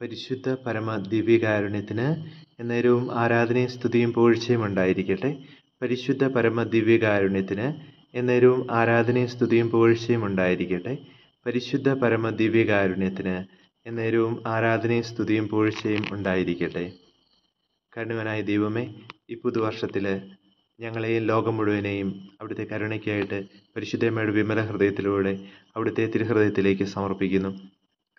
പരിശുദ്ധ പരമ ദിവ്യകാരുണ്യത്തിന് എന്നേരവും ആരാധനയും സ്തുതിയും പോഴ്ചയും ഉണ്ടായിരിക്കട്ടെ. പരിശുദ്ധ പരമ ദിവ്യകാരുണ്യത്തിന് എന്നേരവും ആരാധനയും സ്തുതിയും പോഴ്ചയും ഉണ്ടായിരിക്കട്ടെ. പരിശുദ്ധ പരമ ദിവ്യകാരുണ്യത്തിന് എന്നേരവും ആരാധനയും സ്തുതിയും പോഴ്ചയും ഉണ്ടായിരിക്കട്ടെ. കരുണവനായ ദൈവമേ ഈ പുതുവർഷത്തിൽ ഞങ്ങളെയും ലോകം മുഴുവനെയും അവിടുത്തെ കരുണയ്ക്കായിട്ട് പരിശുദ്ധമ്മയുടെ വിമല ഹൃദയത്തിലൂടെ അവിടുത്തെ തിരുഹൃദയത്തിലേക്ക് സമർപ്പിക്കുന്നു.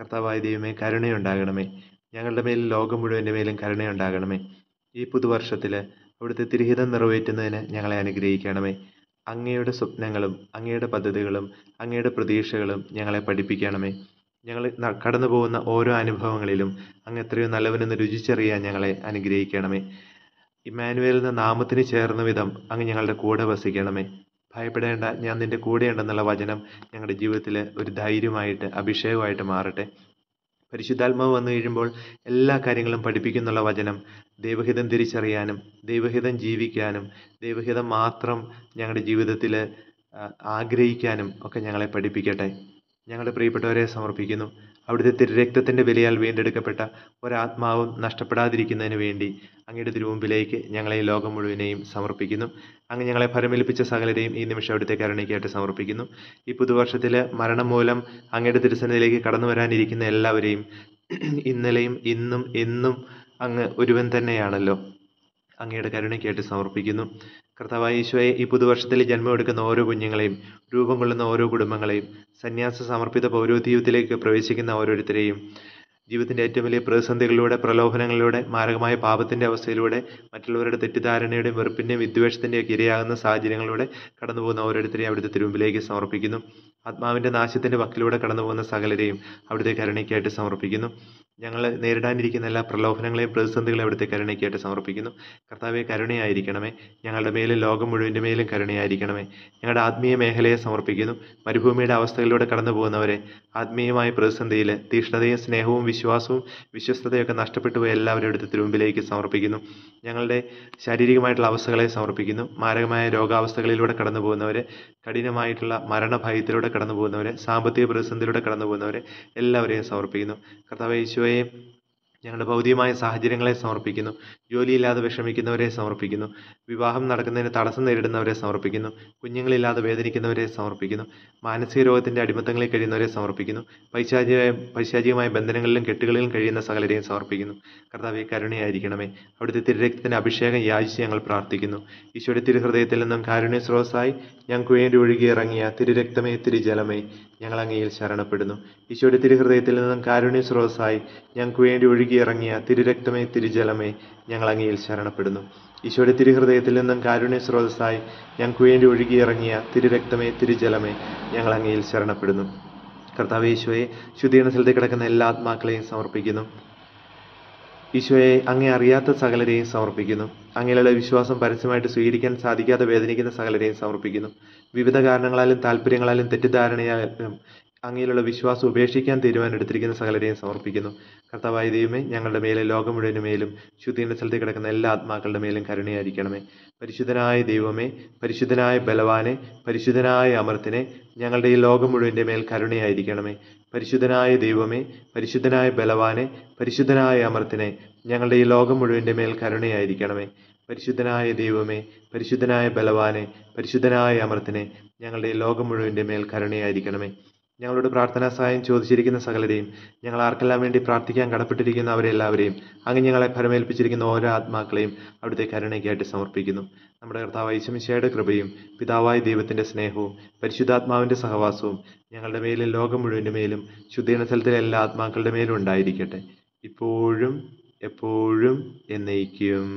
കർത്താവായ ദൈവമേ കരുണയുണ്ടാകണമേ. ഞങ്ങളുടെ മേലും ലോകം മുഴുവന്റെ മേലും കരുണയുണ്ടാകണമേ. ഈ പുതുവർഷത്തിൽ അവിടുത്തെ തിരുഹിതം നിറവേറ്റുന്നതിന് ഞങ്ങളെ അനുഗ്രഹിക്കണമേ. അങ്ങയുടെ സ്വപ്നങ്ങളും അങ്ങയുടെ പദ്ധതികളും അങ്ങയുടെ പ്രതീക്ഷകളും ഞങ്ങളെ പഠിപ്പിക്കണമേ. ഞങ്ങൾ കടന്നു പോകുന്ന ഓരോ അനുഭവങ്ങളിലും അങ്ങ് എത്രയോ നല്ലവനെന്ന് രുചിച്ചറിയാൻ ഞങ്ങളെ അനുഗ്രഹിക്കണമേ. ഇമ്മാനുവേൽ എന്ന നാമത്തിന് ചേർന്ന വിധം അങ്ങ് ഞങ്ങളുടെ കൂടെ വസിക്കണമേ. ഭയപ്പെടേണ്ട ഞാൻ നിന്റെ കൂടെയുണ്ടെന്നുള്ള വചനം ഞങ്ങളുടെ ജീവിതത്തിൽ ഒരു ധൈര്യമായിട്ട് അഭിഷേകമായിട്ട് മാറട്ടെ. പരിശുദ്ധാത്മാവ് വന്നു കഴിയുമ്പോൾ എല്ലാ കാര്യങ്ങളും പഠിപ്പിക്കുന്നുള്ള വചനം ദൈവഹിതം തിരിച്ചറിയാനും ദൈവഹിതം ജീവിക്കാനും ദൈവഹിതം മാത്രം ഞങ്ങളുടെ ജീവിതത്തിൽ ആഗ്രഹിക്കാനും ഒക്കെ ഞങ്ങളെ പഠിപ്പിക്കട്ടെ. ഞങ്ങളുടെ പ്രിയപ്പെട്ടവരെ സമർപ്പിക്കുന്നു. അവിടുത്തെ തിരുരക്തത്തിന്റെ വിലയാൽ വീണ്ടെടുക്കപ്പെട്ട ഒരാത്മാവും നഷ്ടപ്പെടാതിരിക്കുന്നതിന് വേണ്ടി അങ്ങയുടെ തിരുമുമ്പിലേക്ക് ഞങ്ങളെ ഈ ലോകം മുഴുവനെയും സമർപ്പിക്കുന്നു. അങ്ങ് ഞങ്ങളെ ഫലമേൽപ്പിച്ച സകലരെയും ഈ നിമിഷം അവിടുത്തെ കരുണയ്ക്കായിട്ട് സമർപ്പിക്കുന്നു. ഈ പുതുവർഷത്തിലെ മരണം മൂലം അങ്ങയുടെ തിരുസന്നിധിയിലേക്ക് കടന്നു വരാനിരിക്കുന്ന എല്ലാവരെയും ഇന്നലെയും ഇന്നും എന്നും അങ്ങ് ഒരുവൻ തന്നെയാണല്ലോ. അങ്ങയുടെ കരുണയ്ക്കായിട്ട് സമർപ്പിക്കുന്നു. കർത്താവായ ഈശോയെ ഈ പുതുവർഷത്തിൽ ജന്മമെടുക്കുന്ന ഓരോ കുഞ്ഞുങ്ങളെയും രൂപം കൊള്ളുന്ന ഓരോ കുടുംബങ്ങളെയും സന്യാസ സമർപ്പിത പൗരോധീയത്തിലേക്ക് പ്രവേശിക്കുന്ന ഓരോരുത്തരെയും ജീവിതത്തിന്റെ ഏറ്റവും വലിയ പ്രതിസന്ധികളിലൂടെ പ്രലോഭനങ്ങളിലൂടെ മാരകമായ പാപത്തിന്റെ അവസ്ഥയിലൂടെ മറ്റുള്ളവരുടെ തെറ്റിദ്ധാരണയുടെയും വെറുപ്പിന്റെയും വിദ്വേഷത്തിന്റെയും ഒക്കെ ഇരയാകുന്ന സാഹചര്യങ്ങളിലൂടെ കടന്നു പോകുന്ന ഓരോരുത്തരെയും അവിടുത്തെ തിരുമുമ്പിലേക്ക് സമർപ്പിക്കുന്നു. ആത്മാവിന്റെ നാശത്തിന്റെ വക്കിലൂടെ കടന്നു പോകുന്ന സകലരെയും അവിടുത്തെ കരുണയ്ക്കായിട്ട് സമർപ്പിക്കുന്നു. ഞങ്ങൾ നേരിടാനിരിക്കുന്ന എല്ലാ പ്രലോഭനങ്ങളെയും പ്രതിസന്ധികളെയും അവിടുത്തെ കരുണയ്ക്കായിട്ട് സമർപ്പിക്കുന്നു. കർത്താവെ കരുണയായിരിക്കണമേ. ഞങ്ങളുടെ മേലും ലോകം മുഴുവന്റെ മേലും കരുണയായിരിക്കണമേ. ഞങ്ങളുടെ ആത്മീയ മേഖലയെ സമർപ്പിക്കുന്നു. മരുഭൂമിയുടെ അവസ്ഥകളിലൂടെ കടന്നു പോകുന്നവരെ ആത്മീയമായ പ്രതിസന്ധിയിൽ തീഷ്ണതയും സ്നേഹവും വിശ്വാസവും വിശ്വസ്തതയൊക്കെ നഷ്ടപ്പെട്ടു പോയ എല്ലാവരും എടുത്ത് തിരുമ്പിലേക്ക് സമർപ്പിക്കുന്നു. ഞങ്ങളുടെ ശാരീരികമായിട്ടുള്ള അവസ്ഥകളെ സമർപ്പിക്കുന്നു. മാരകമായ രോഗാവസ്ഥകളിലൂടെ കടന്നു പോകുന്നവരെ കഠിനമായിട്ടുള്ള മരണഭയത്തിലൂടെ കടന്നു പോകുന്നവരെ സാമ്പത്തിക പ്രതിസന്ധിയിലൂടെ കടന്നു പോകുന്നവരെ എല്ലാവരെയും സമർപ്പിക്കുന്നു. കർത്താവ് ഈശോയെ ഞങ്ങളുടെ ഭൗതികമായ സാഹചര്യങ്ങളെ സമർപ്പിക്കുന്നു. ജോലിയില്ലാതെ വിഷമിക്കുന്നവരെ സമർപ്പിക്കുന്നു. വിവാഹം നടക്കുന്നതിന് തടസ്സം നേരിടുന്നവരെ സമർപ്പിക്കുന്നു. കുഞ്ഞുങ്ങളില്ലാതെ വേദനിക്കുന്നവരെ സമർപ്പിക്കുന്നു. മാനസിക രോഗത്തിന്റെ അടിമത്തങ്ങളിൽ കഴിയുന്നവരെ സമർപ്പിക്കുന്നു. പൈശാചിക പൈശാചികമായ ബന്ധനങ്ങളിലും കെട്ടുകളിലും കഴിയുന്ന സകലരെയും സമർപ്പിക്കുന്നു. കർത്താവെ കരുണയായിരിക്കണമേ. അവിടുത്തെ തിരുരക്തത്തിന്റെ അഭിഷേകം യാചിച്ച് ഞങ്ങൾ പ്രാർത്ഥിക്കുന്നു. ഈശോയുടെ തിരുഹൃദയത്തിൽ നിന്നും കാരുണ്യ സ്രോതസ്സായി ഞങ്ങൾക്ക് വേണ്ടി ഒഴുകിയിറങ്ങിയ തിരുരക്തമേ തിരുജലമേ. ഞങ്ങൾ അങ്ങയിൽ ശരണപ്പെടുന്നു. ഈശോയുടെ തിരുഹൃദയത്തിൽ നിന്നും കാരുണ്യ സ്രോതസ്സായി ഞങ്ങൾക്ക് വേണ്ടി ഒഴുകിയിറങ്ങിയ തിരുരക്തമേ തിരുജലമേ ഞങ്ങൾ അങ്ങയിൽ ശരണപ്പെടുന്നു. ഈശോയുടെ തിരുഹൃദയത്തിൽ നിന്നും കാരുണ്യ സ്രോതസ്സായി ഞങ്ങൾക്ക് വേണ്ടി ഒഴുകിയിറങ്ങിയ തിരുരക്തമേ തിരുജലമേ ഞങ്ങൾ അങ്ങയിൽ ശരണപ്പെടുന്നു. കർത്താവ് ഈശോയെ ശുദ്ധീകരണ സ്ഥലത്ത് കിടക്കുന്ന എല്ലാ ആത്മാക്കളെയും സമർപ്പിക്കുന്നു. ഈശോയെ അങ്ങേ അറിയാത്ത സകലരെയും സമർപ്പിക്കുന്നു. അങ്ങനെയുള്ള വിശ്വാസം പരസ്യമായിട്ട് സ്വീകരിക്കാൻ സാധിക്കാതെ വേദനിക്കുന്ന സകലരെയും സമർപ്പിക്കുന്നു. വിവിധ കാരണങ്ങളാലും താല്പര്യങ്ങളാലും തെറ്റിദ്ധാരണയാലും അങ്ങയിലുള്ള വിശ്വാസം ഉപേക്ഷിക്കാൻ തീരുമാനമെടുത്തിരിക്കുന്ന സകലരെയും സമർപ്പിക്കുന്നു. കർത്താവായ ദൈവമേ ഞങ്ങളുടെ മേലെ ലോകം മുഴുവൻ മേലും സ്ഥലത്ത് കിടക്കുന്ന എല്ലാ ആത്മാക്കളുടെ മേലും കരുണയായിരിക്കണമേ. പരിശുദ്ധനായ ദൈവമേ പരിശുദ്ധനായ ബലവാനെ പരിശുദ്ധനായ അമർത്തിനെ ഞങ്ങളുടെ ഈ ലോകം മുഴുവന്റെ മേൽ കരുണയായിരിക്കണമേ. പരിശുദ്ധനായ ദൈവമേ പരിശുദ്ധനായ ബലവാനെ പരിശുദ്ധനായ അമർത്തിനെ ഞങ്ങളുടെ ഈ ലോകം മുഴുവന്റെ മേൽ കരുണയായിരിക്കണമേ. പരിശുദ്ധനായ ദൈവമേ പരിശുദ്ധനായ ബലവാനെ പരിശുദ്ധനായ അമർത്തിനെ ഞങ്ങളുടെ ഈ ലോകം മുഴുവന്റെ മേൽ കരുണയായിരിക്കണമേ. ഞങ്ങളോട് പ്രാർത്ഥനാ സഹായം ചോദിച്ചിരിക്കുന്ന സകലരെയും ഞങ്ങൾ ആർക്കെല്ലാം വേണ്ടി പ്രാർത്ഥിക്കാൻ കടപ്പെട്ടിരിക്കുന്ന അവരെല്ലാവരെയും അങ്ങ് ഞങ്ങളെ ഫലമേൽപ്പിച്ചിരിക്കുന്ന ഓരോ ആത്മാക്കളെയും അവിടുത്തെ കരുണയ്ക്കായിട്ട് സമർപ്പിക്കുന്നു. നമ്മുടെ കർത്താവ് ഈശമിശയുടെ കൃപയും പിതാവായ ദൈവത്തിന്റെ സ്നേഹവും പരിശുദ്ധാത്മാവിന്റെ സഹവാസവും ഞങ്ങളുടെ മേലും ലോകം മുഴുവന്റെ മേലും ശുദ്ധീകരണ സ്ഥലത്തിലെ എല്ലാ ആത്മാക്കളുടെ മേലും ഉണ്ടായിരിക്കട്ടെ. ഇപ്പോഴും എപ്പോഴും എന്നേക്കും.